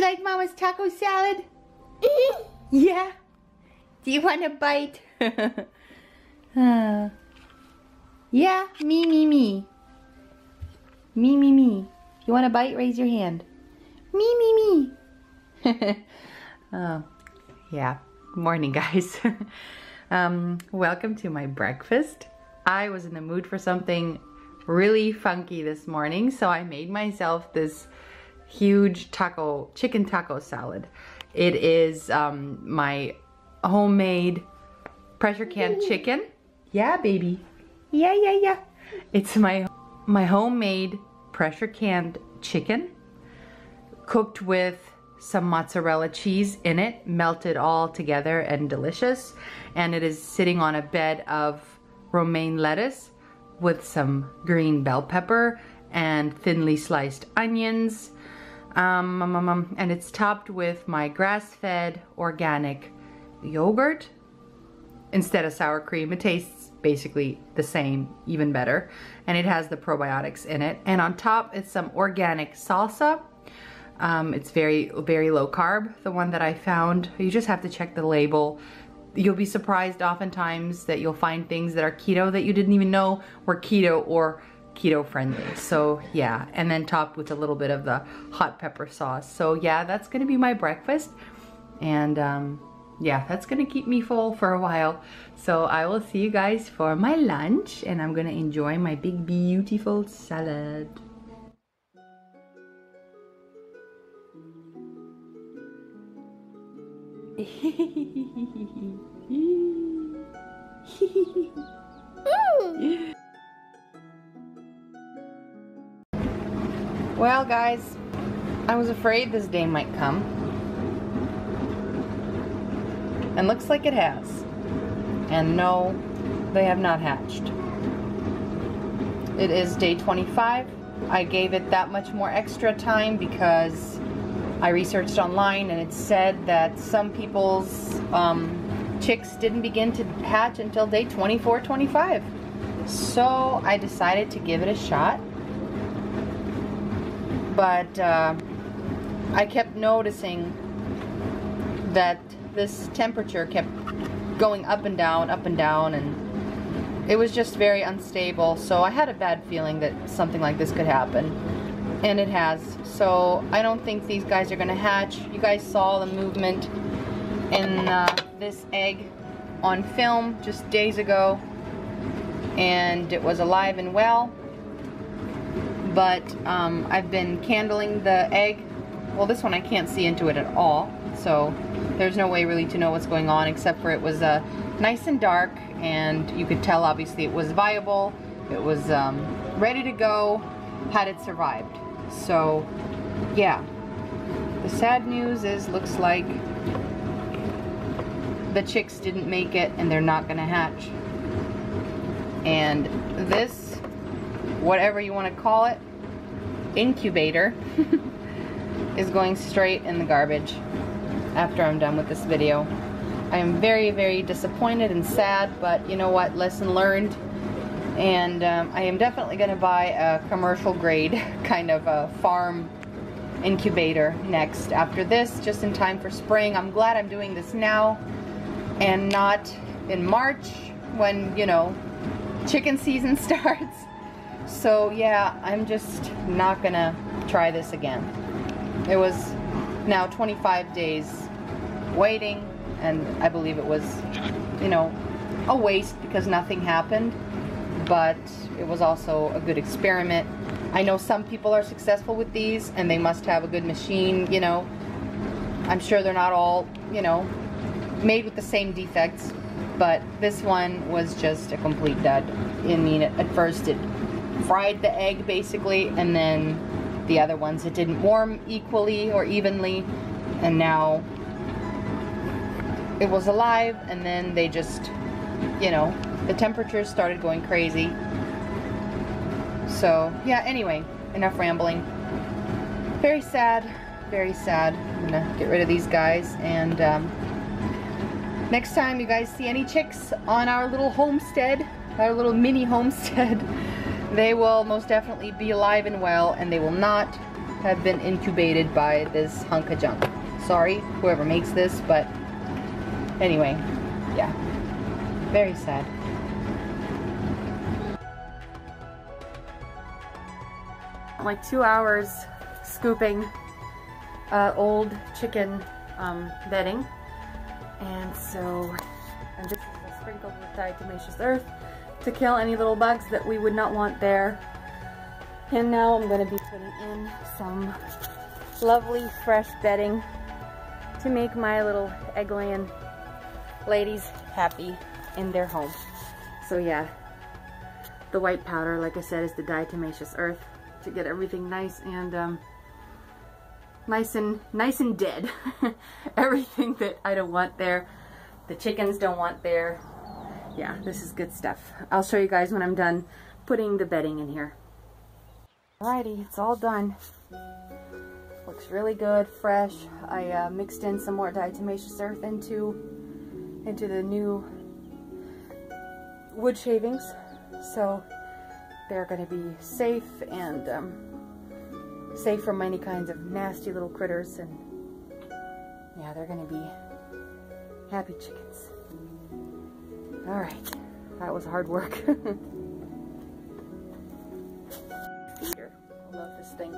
Mama's taco salad? yeah? Do you want a bite? uh, yeah, me, me, me. Me, me, me. You want a bite, raise your hand. Me, me, me. oh, yeah. Morning, guys. um, welcome to my breakfast. I was in the mood for something really funky this morning, so I made myself this huge taco, chicken taco salad. It is um, my homemade pressure can chicken. Yeah, baby. Yeah, yeah, yeah. It's my, my homemade pressure canned chicken cooked with some mozzarella cheese in it, melted all together and delicious. And it is sitting on a bed of romaine lettuce with some green bell pepper and thinly sliced onions. Um, um, um, um, and it's topped with my grass-fed organic yogurt instead of sour cream. It tastes basically the same, even better. And it has the probiotics in it. And on top, it's some organic salsa. Um, it's very, very low carb, the one that I found. You just have to check the label. You'll be surprised oftentimes that you'll find things that are keto that you didn't even know were keto or keto friendly. So yeah, and then topped with a little bit of the hot pepper sauce. So yeah, that's gonna be my breakfast. And um, yeah, that's gonna keep me full for a while. So I will see you guys for my lunch and I'm gonna enjoy my big beautiful salad. well guys, I was afraid this day might come. And looks like it has. And no, they have not hatched. It is day 25. I gave it that much more extra time because I researched online and it said that some people's um, chicks didn't begin to hatch until day 24, 25. So I decided to give it a shot. But uh, I kept noticing that this temperature kept going up and down, up and down, and it was just very unstable. So I had a bad feeling that something like this could happen. And it has. So I don't think these guys are to hatch. You guys saw the movement in uh, this egg on film just days ago. And it was alive and well. But um, I've been candling the egg. Well, this one I can't see into it at all. So there's no way really to know what's going on except for it was uh, nice and dark and you could tell obviously it was viable. It was um, ready to go had it survived. So yeah, the sad news is looks like the chicks didn't make it and they're not gonna hatch. And this, whatever you wanna call it, incubator, is going straight in the garbage after I'm done with this video. I am very, very disappointed and sad, but you know what, lesson learned. And um, I am definitely going to buy a commercial grade kind of a farm incubator next after this, just in time for spring. I'm glad I'm doing this now and not in March when, you know, chicken season starts. So yeah, I'm just not gonna try this again. It was now 25 days waiting and I believe it was, you know, a waste because nothing happened, but it was also a good experiment. I know some people are successful with these and they must have a good machine, you know. I'm sure they're not all, you know, made with the same defects, but this one was just a complete dud. I mean, at first it fried the egg basically, and then the other ones it didn't warm equally or evenly, and now it was alive and then they just, you know, the temperatures started going crazy. So, yeah, anyway, enough rambling. Very sad, very sad. I'm gonna get rid of these guys and um, next time you guys see any chicks on our little homestead, our little mini homestead, they will most definitely be alive and well and they will not have been incubated by this hunk of junk. Sorry, whoever makes this, but anyway, yeah. Very sad. Like two hours scooping uh, old chicken um, bedding. And so, I'm just sprinkled with diatomaceous earth to kill any little bugs that we would not want there. And now I'm going to be putting in some lovely fresh bedding to make my little egg-laying ladies happy in their home. So yeah, the white powder, like I said, is the diatomaceous earth to get everything nice and um, nice and nice and dead. everything that I don't want there, the chickens don't want there. Yeah, this is good stuff. I'll show you guys when I'm done putting the bedding in here. Alrighty, it's all done. Looks really good, fresh. I uh, mixed in some more diatomaceous earth into, into the new wood shavings. So they're going to be safe and um, safe from any kinds of nasty little critters. And yeah, they're going to be happy chickens. Alright, that was hard work. Feeder. I love this thing.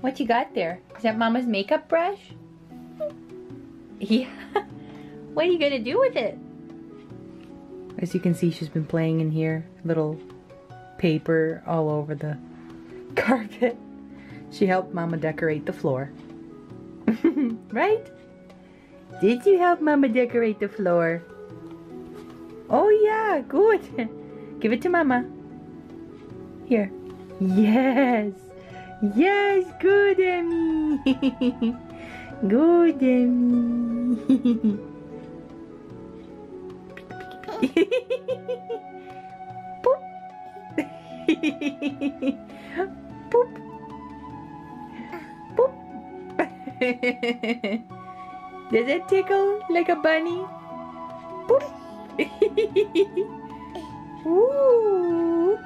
What you got there? Is that Mama's makeup brush? Yeah. what are you gonna do with it? As you can see, she's been playing in here. Little paper all over the carpet. She helped Mama decorate the floor. right? Did you help Mama decorate the floor? Oh yeah, good. Give it to Mama. Here. Yes. Yes, good Emmy. good Emmy. Boop. Boop. Does it tickle like a bunny? Ooh.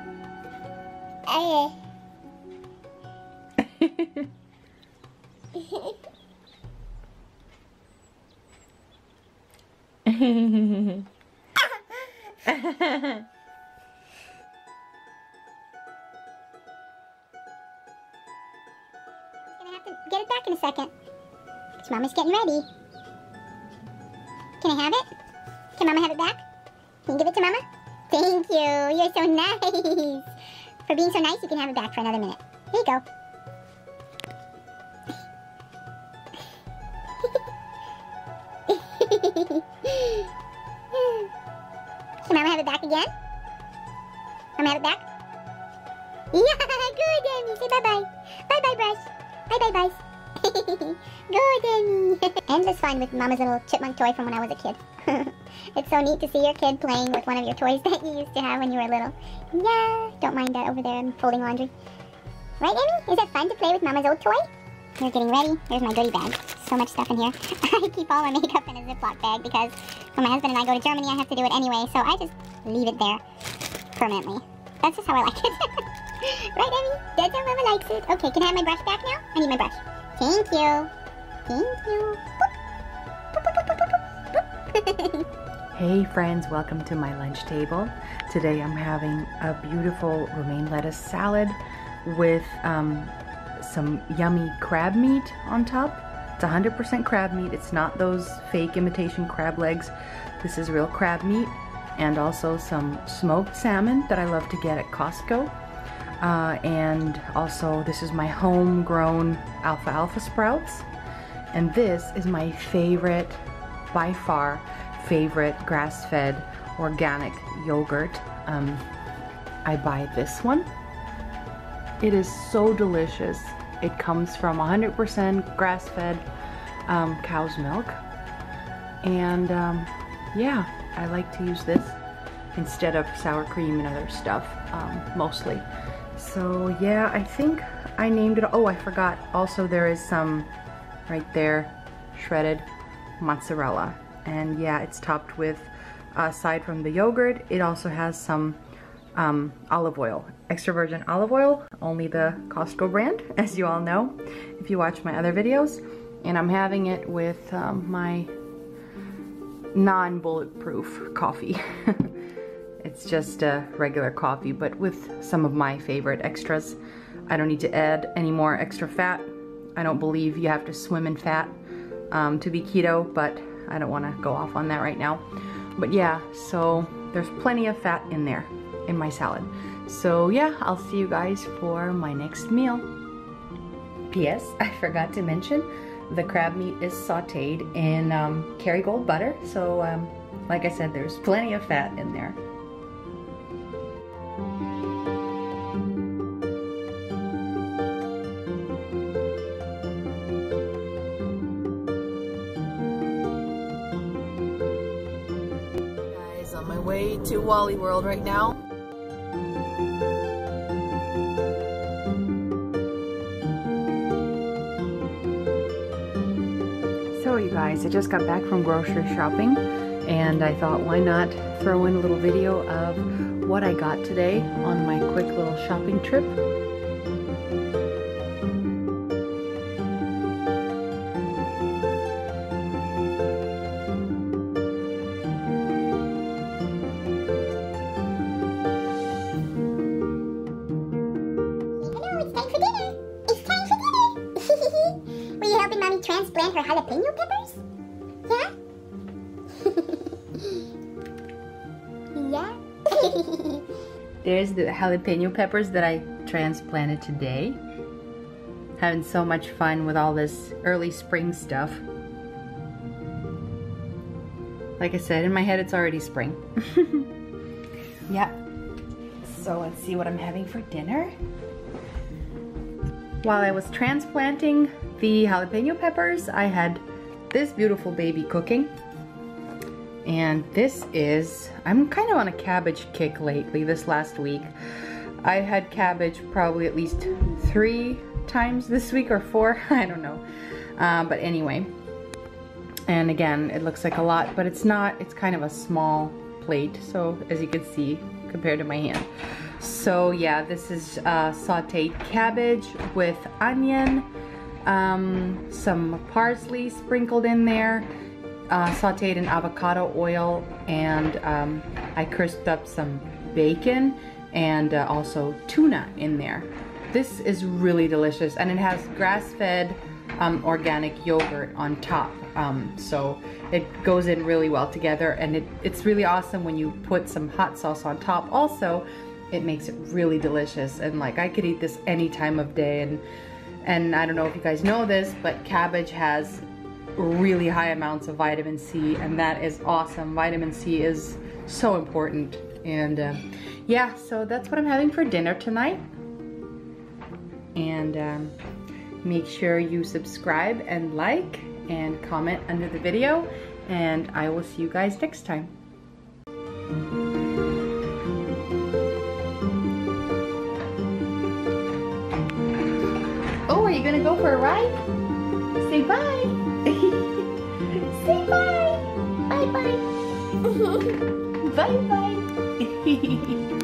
To get it back in a second. Mama's getting ready. Can I have it? Can Mama have it back? Can you give it to Mama? Thank you. You're so nice. For being so nice, you can have it back for another minute. Here you go. Can Mama have it back again? Mama have it back? Yeah, good. Say bye-bye. Bye-bye, Brush. Bye-bye, Buzz. Good, Emmy. Endless fun with Mama's little chipmunk toy from when I was a kid. it's so neat to see your kid playing with one of your toys that you used to have when you were little. Yeah, don't mind that over there. I'm folding laundry. Right, Emmy? Is it fun to play with Mama's old toy? You're getting ready. Here's my goodie bag. So much stuff in here. I keep all my makeup in a Ziploc bag because when my husband and I go to Germany, I have to do it anyway. So I just leave it there permanently. That's just how I like it. right, Emmy? That's how Mama likes it. Okay, can I have my brush back now? I need my brush. Thank you. Thank you. Hey friends, welcome to my lunch table. Today I'm having a beautiful romaine lettuce salad with um, some yummy crab meat on top. It's 100% crab meat. It's not those fake imitation crab legs. This is real crab meat and also some smoked salmon that I love to get at Costco. Uh, and also this is my homegrown alfalfa sprouts. And this is my favorite, by far, favorite grass-fed organic yogurt. Um, I buy this one. It is so delicious. It comes from 100% grass-fed um, cow's milk. And um, yeah, I like to use this instead of sour cream and other stuff, um, mostly. So yeah, I think I named it, oh I forgot, also there is some right there, shredded mozzarella. And yeah, it's topped with, aside from the yogurt, it also has some um, olive oil, extra virgin olive oil, only the Costco brand, as you all know, if you watch my other videos. And I'm having it with um, my non-bulletproof coffee. it's just a regular coffee, but with some of my favorite extras. I don't need to add any more extra fat. I don't believe you have to swim in fat um, to be keto, but I don't want to go off on that right now. But yeah, so there's plenty of fat in there in my salad. So yeah, I'll see you guys for my next meal. P.S. I forgot to mention the crab meat is sauteed in um, Kerrygold butter. So um, like I said, there's plenty of fat in there. To Wally World right now. So you guys, I just got back from grocery shopping and I thought why not throw in a little video of what I got today on my quick little shopping trip. Yeah? yeah? There's the jalapeno peppers that I transplanted today. Having so much fun with all this early spring stuff. Like I said, in my head it's already spring. yeah. So let's see what I'm having for dinner. While I was transplanting the jalapeno peppers, I had this beautiful baby cooking. And this is, I'm kind of on a cabbage kick lately this last week. I had cabbage probably at least three times this week or four, I don't know. Uh, but anyway, and again, it looks like a lot, but it's not, it's kind of a small plate. So as you can see, compared to my hand. So yeah, this is uh, sauteed cabbage with onion, um, some parsley sprinkled in there, uh, sauteed in avocado oil, and um, I crisped up some bacon and uh, also tuna in there. This is really delicious and it has grass-fed um, organic yogurt on top. Um, so it goes in really well together and it, it's really awesome when you put some hot sauce on top also it makes it really delicious and like I could eat this any time of day and and I don't know if you guys know this but cabbage has really high amounts of vitamin C and that is awesome. Vitamin C is so important. And uh, yeah so that's what I'm having for dinner tonight. And um, make sure you subscribe and like and comment under the video. And I will see you guys next time. Gonna go for a ride? Say bye. Say bye. Bye bye. bye bye.